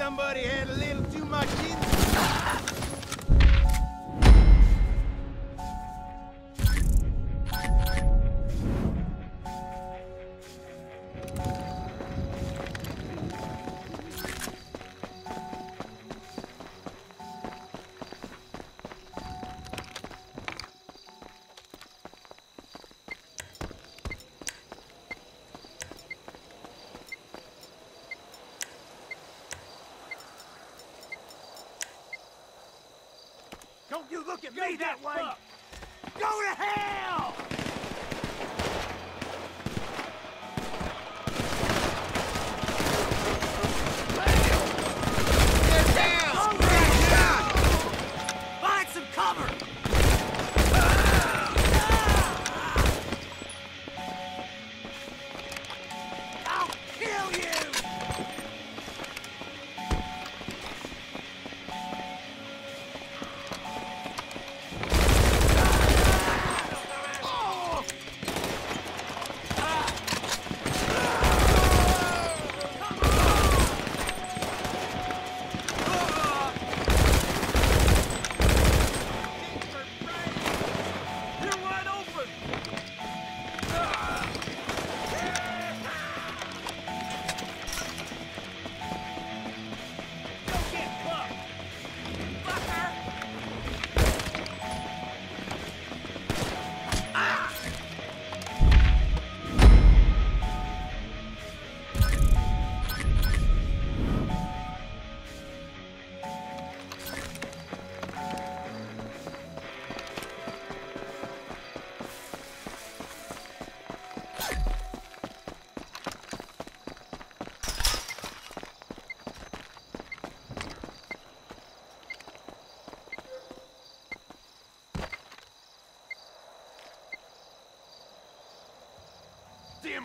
Somebody had a little too much in. Don't you look at me that way! Go to hell! Get down! Find some cover!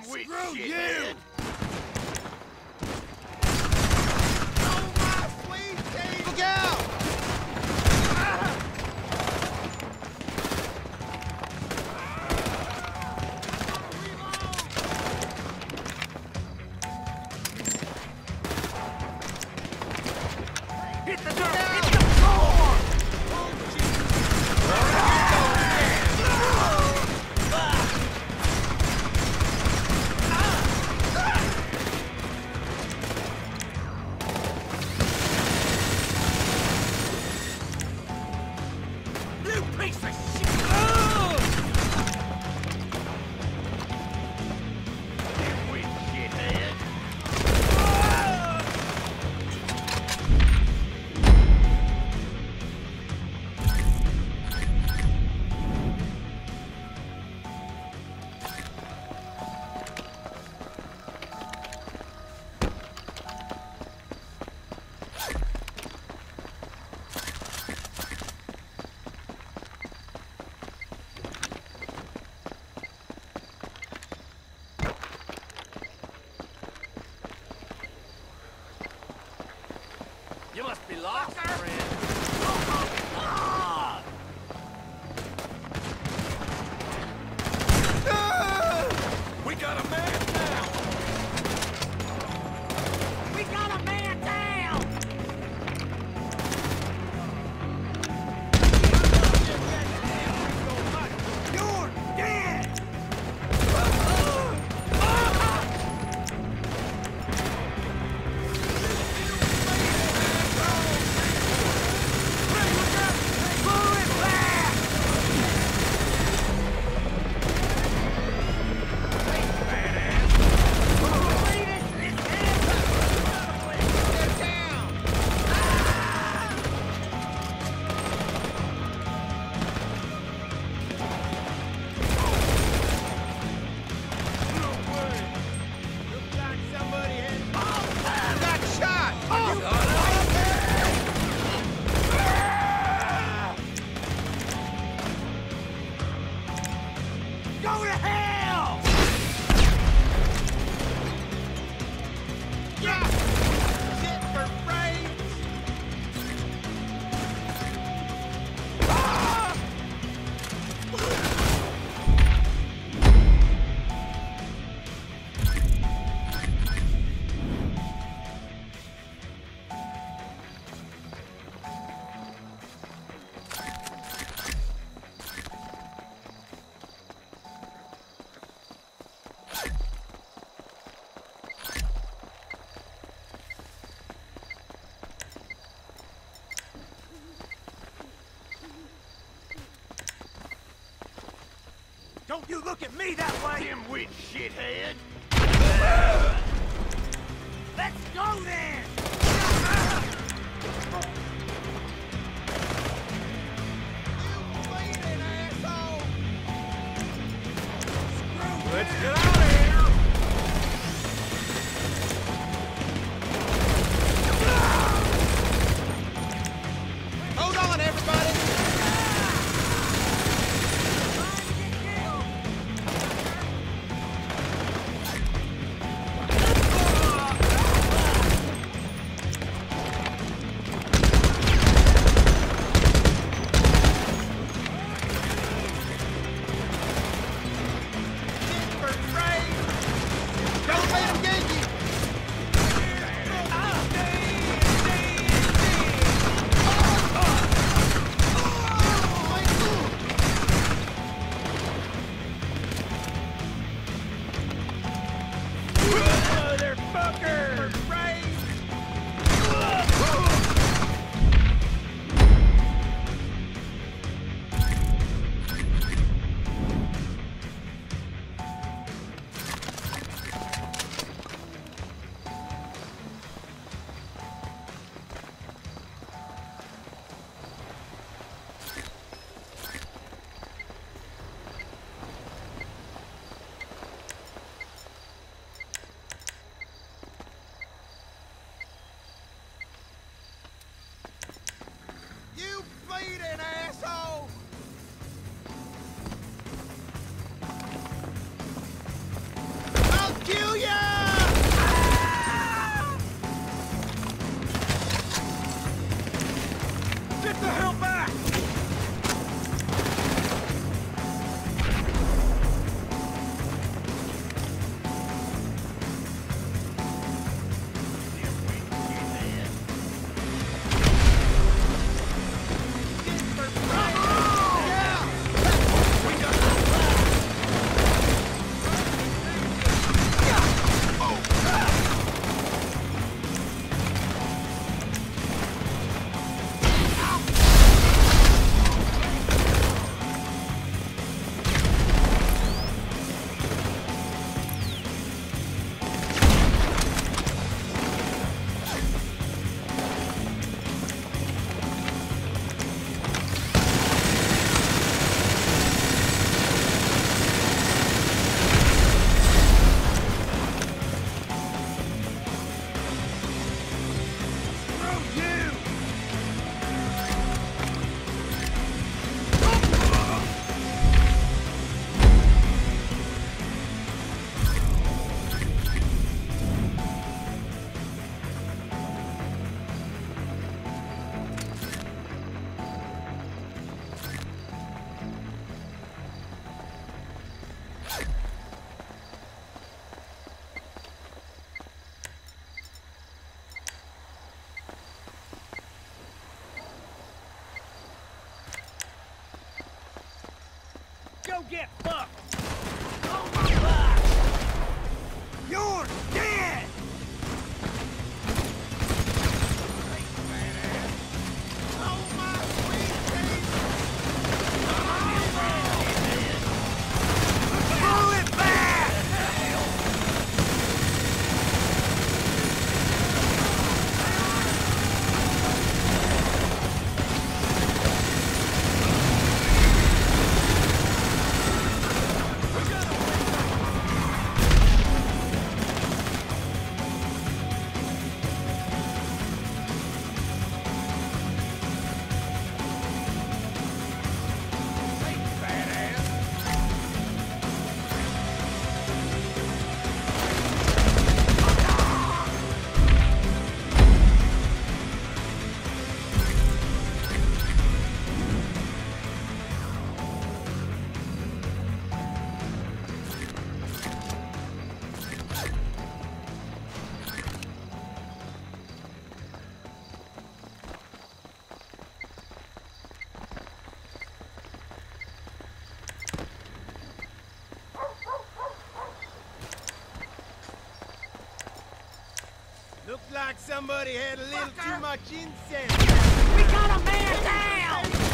Dimwit Screw you! Don't you look at me that way! Dimwit shithead! Let's go then! You bleeding asshole! Let's get out get fucked! Like somebody had a little Fucker. too much incense. We got a man down!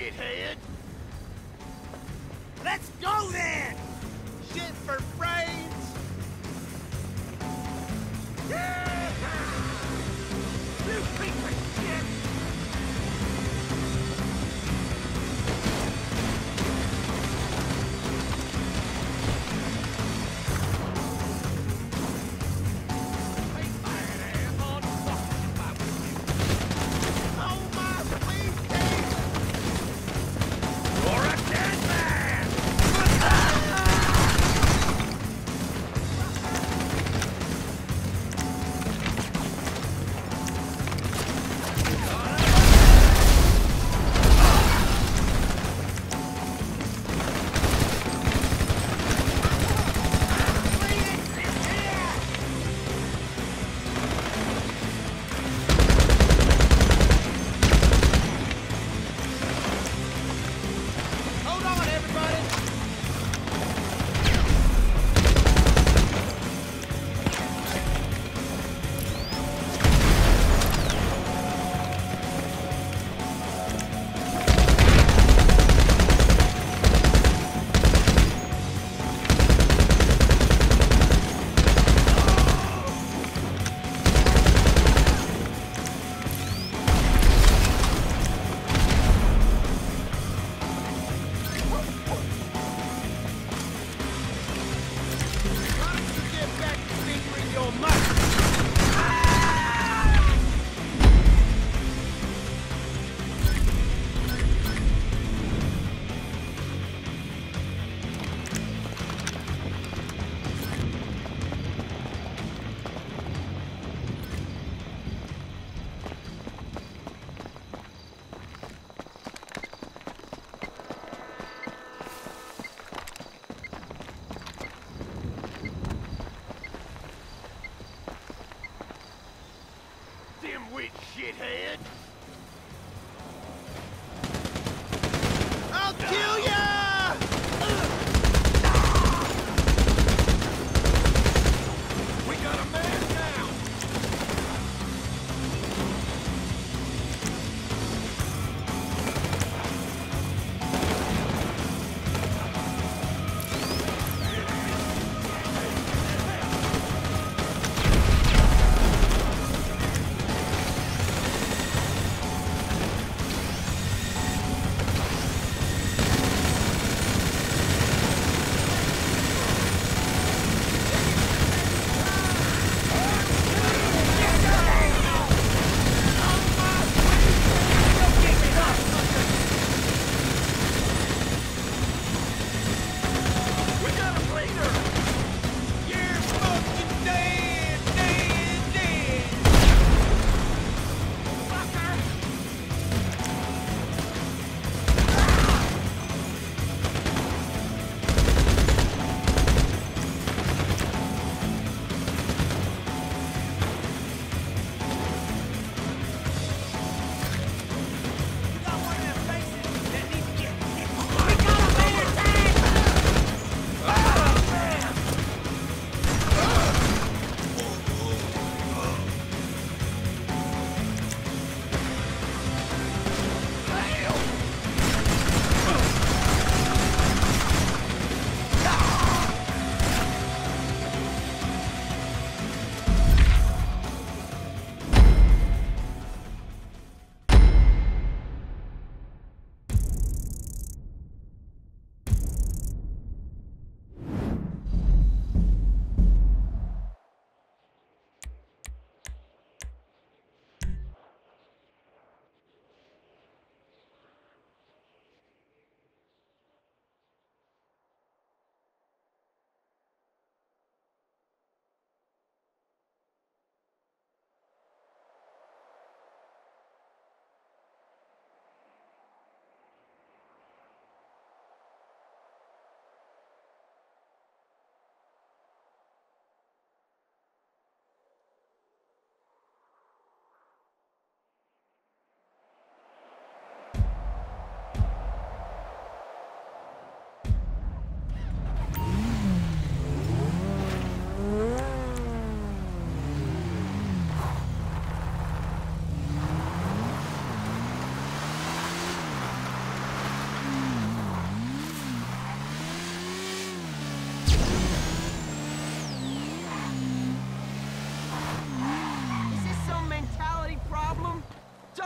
Shithead!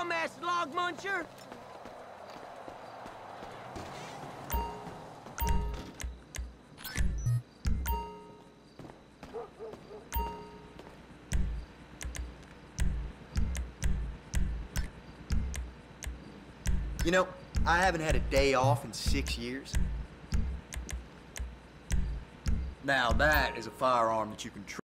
Dumbass log muncher! You know, I haven't had a day off in six years. Now that is a firearm that you can